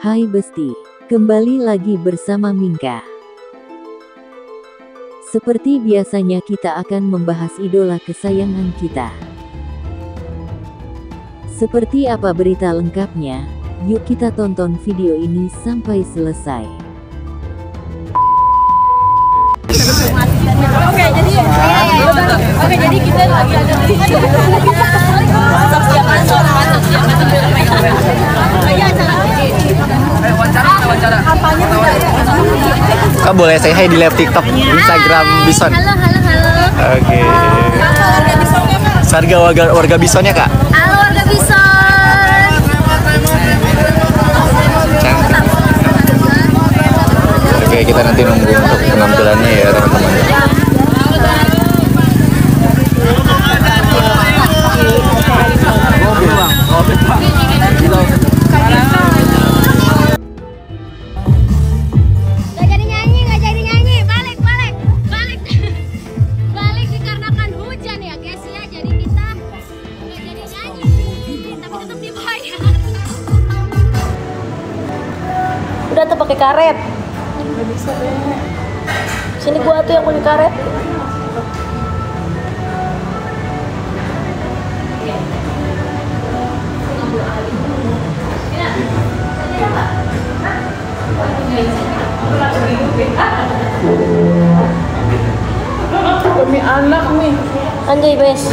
Hai Besti, kembali lagi bersama Mingka. Seperti biasanya kita akan membahas idola kesayangan kita. Seperti apa berita lengkapnya? Yuk kita tonton video ini sampai selesai. Apanya? Kak boleh saya hai di live TikTok, Instagram Bison. Halo, halo, halo Oke. Warga Bisonnya, Kak Sarga warga warga Bisonnya kak. Halo, warga Bison Cantik. Oke kita nanti nunggu untuk penampilannya ya teman-teman. Tuh pakai karet. Gak bisa deh Sini gua tuh yang pakai karet. Demi anak nih. Anjay bes